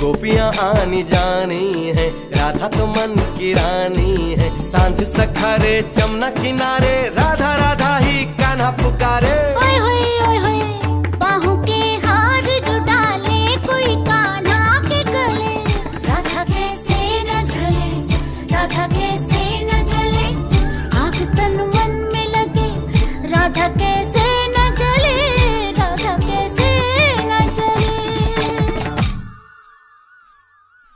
गोपियाँ आनी जानी है, राधा तो मन की रानी है। साँझ सखारे, जमुना किनारे, राधा राधा ही कान्हा पुकारे। ओए होए ओए होए, बाहों के हार जो डाले, कोई कान्हा के गले। राधा कैसे न जले, राधा कैसे न जले। आग तन मन में लगे, राधा कैसे